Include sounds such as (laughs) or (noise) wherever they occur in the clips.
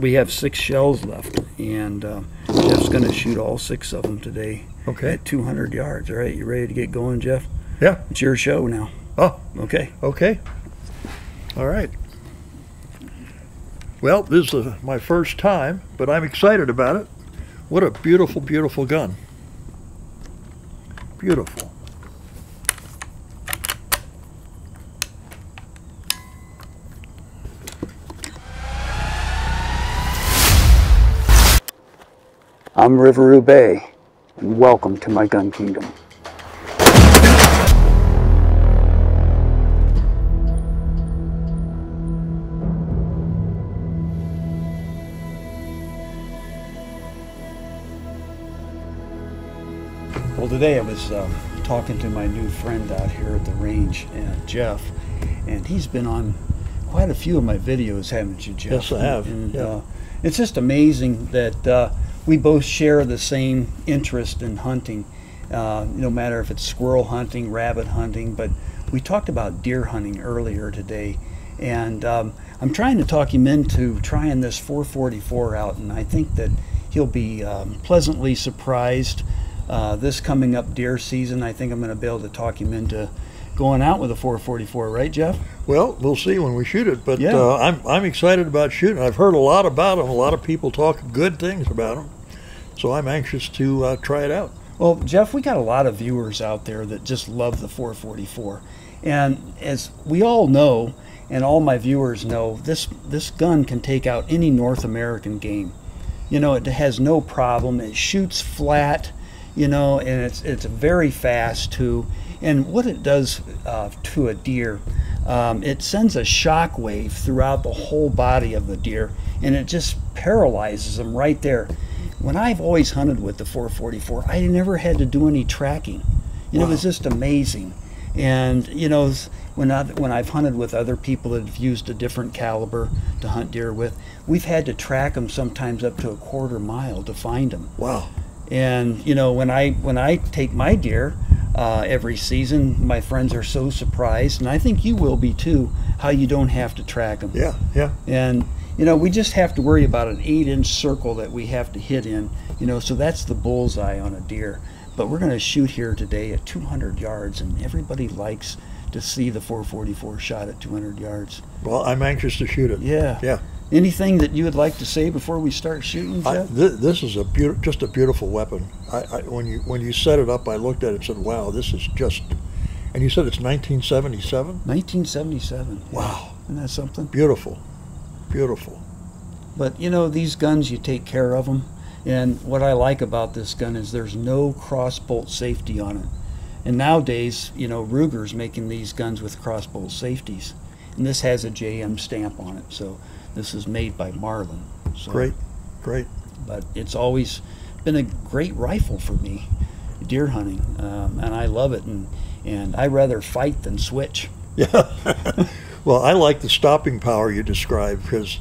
We have six shells left, and uh, Jeff's going to shoot all six of them today Okay. at 200 yards. All right, you ready to get going, Jeff? Yeah. It's your show now. Oh, Okay. okay. All right. Well, this is my first time, but I'm excited about it. What a beautiful, beautiful gun. Beautiful. I'm Riveroo Bay, and welcome to my gun kingdom. Well, today I was um, talking to my new friend out here at the range, uh, Jeff, and he's been on quite a few of my videos, haven't you, Jeff? Yes, I have, And, yeah. uh, it's just amazing that uh, we both share the same interest in hunting, uh, no matter if it's squirrel hunting, rabbit hunting, but we talked about deer hunting earlier today, and um, I'm trying to talk him into trying this 444 out, and I think that he'll be um, pleasantly surprised. Uh, this coming up deer season, I think I'm going to be able to talk him into going out with a 444, right, Jeff? Well, we'll see when we shoot it, but Yeah. uh, I'm I'm excited about shooting. I've heard a lot about them. A lot of people talk good things about them, so I'm anxious to uh, try it out. Well, Jeff, we got a lot of viewers out there that just love the 444. And as we all know, and all my viewers know, this this gun can take out any North American game. You know, it has no problem. It shoots flat, you know, and it's it's very fast too. And what it does uh, to a deer, um, it sends a shock wave throughout the whole body of the deer, and it just paralyzes them right there. When I've always hunted with the 444, I never had to do any tracking. You know, it was just amazing. And you know, when I, when I've hunted with other people that have used a different caliber to hunt deer with, we've had to track them sometimes up to a quarter mile to find them. Wow. And you know, when I when I take my deer uh, every season, my friends are so surprised, and I think you will be too, how you don't have to track them. Yeah, yeah. And you know, we just have to worry about an eight-inch circle that we have to hit in. You know, so that's the bullseye on a deer. But we're going to shoot here today at 200 yards, and everybody likes to see the 444 shot at 200 yards. Well, I'm anxious to shoot it. Yeah. Yeah. Anything that you would like to say before we start shooting, I, th- this is a beautiful, just a beautiful weapon. I, I, when you when you set it up, I looked at it and said, "Wow, this is just." And you said it's 1977. 1977. yeah. Wow, Isn't that something? beautiful, beautiful. But you know, these guns, you take care of them. And what I like about this gun is there's no cross bolt safety on it. And nowadays, you know, Ruger's making these guns with cross bolt safeties. And this has a JM stamp on it. So this is made by Marlin. So, Great, great. But it's always been a great rifle for me, deer hunting. Um, and I love it. And, and I rather fight than switch. Yeah. (laughs) (laughs) well, I like the stopping power you describe because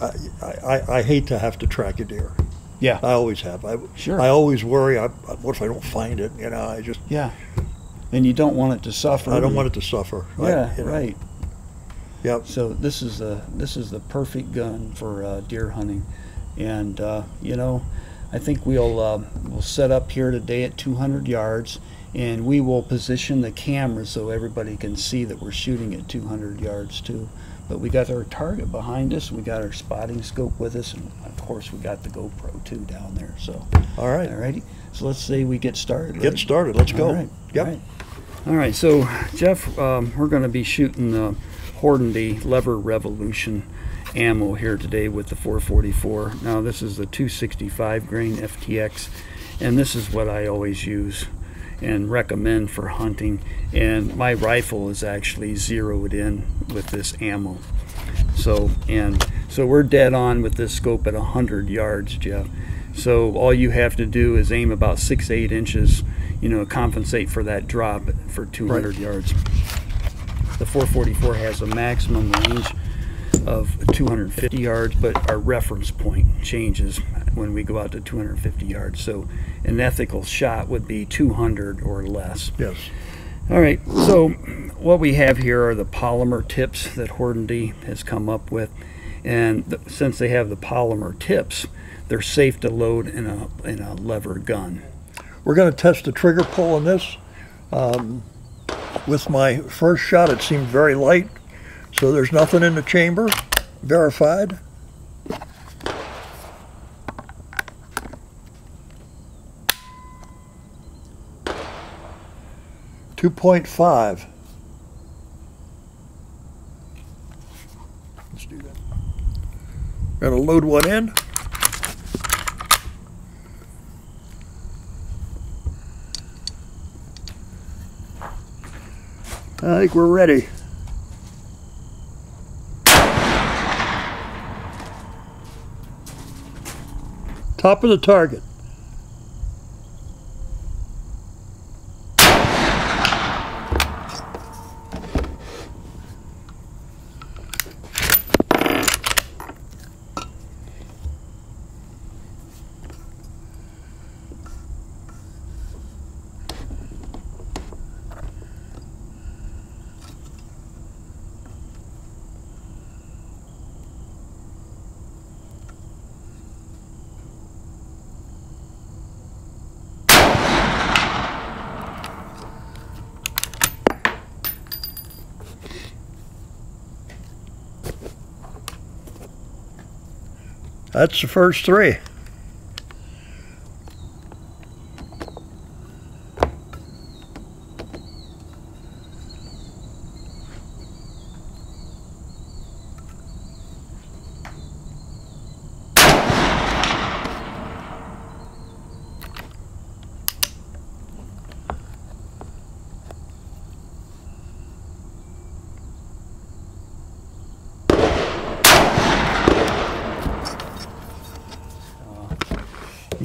I, I, I hate to have to track a deer. Yeah. I always have. I, Sure. I always worry. I, what if I don't find it? You know, I just Yeah. And you don't want it to suffer. I don't want it to suffer. I- Yeah, you know. right. Yep. So this is the this is the perfect gun for uh, deer hunting, and uh, you know, I think we'll uh, we'll set up here today at 200 yards, and we will position the camera so everybody can see that we're shooting at 200 yards too. But we got our target behind us, we got our spotting scope with us, and of course we got the GoPro too down there. So, All right. alrighty, so let's say we get started. Get right? started. Let's go. All right. Yep. All right. All right. So, Jeff, um, we're going to be shooting the Hornady Lever Revolution ammo here today with the 444. Now, this is the 265 grain FTX, and this is what I always use and recommend for hunting. And my rifle is actually zeroed in with this ammo. So, and so we're dead on with this scope at 100 yards, Jeff. So all you have to do is aim about six, eight inches, you know, compensate for that drop for 200 Right. yards. The 444 has a maximum range of 250 yards, but our reference point changes when we go out to 250 yards. So an ethical shot would be 200 or less. Yes. All right, so what we have here are the polymer tips that Hornady has come up with. and since they have the polymer tips, they're safe to load in a in a lever gun. We're going to test the trigger pull on this. Um, with my first shot, it seemed very light, so there's nothing in the chamber. Verified. Two point five. Let's do that. Gonna load one in. I think we're ready. Top of the target. That's the first three.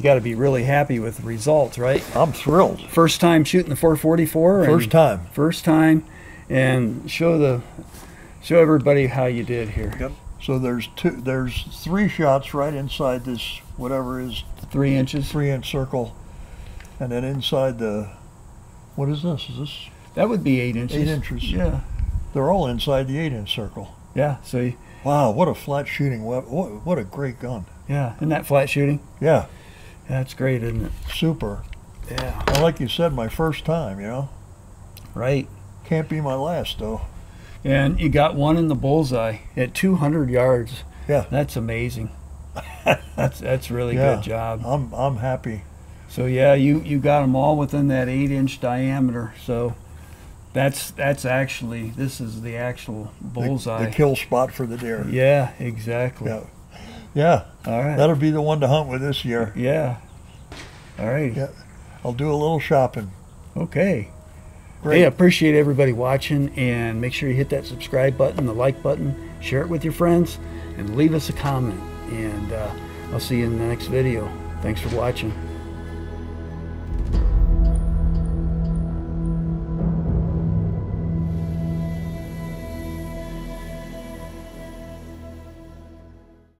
You got to be really happy with the results, right? I'm thrilled. First time shooting the 444. and- First time. First time, and show the show everybody how you did here. Yep. So there's two. There's three shots right inside this whatever is Three inches. three inch circle, and then inside the. What is this? Is this? That would be eight inches. Eight inches. Yeah. They're all inside the eight inch circle. Yeah. So you- Wow, what a flat shooting weapon! What, what a great gun! yeah, isn't that flat shooting? Yeah, That's great, isn't it? super. Yeah. And like you said, my first time. You know, Right. can't be my last though. And you got one in the bullseye at 200 yards. Yeah. That's amazing. (laughs) That's that's really Yeah. good job. I'm I'm happy. So yeah, you you got them all within that eight inch diameter. So that's that's actually this is the actual The- bullseye. The, kill spot for the deer. yeah, exactly. Yeah. Yeah, All right. that'll be the one to hunt with this year. yeah. All right. Yeah. I'll do a little shopping. Okay. Great. Hey, I appreciate everybody watching, and make sure you hit that subscribe button, the like button, share it with your friends, and leave us a comment. And uh, I'll see you in the next video. Thanks for watching.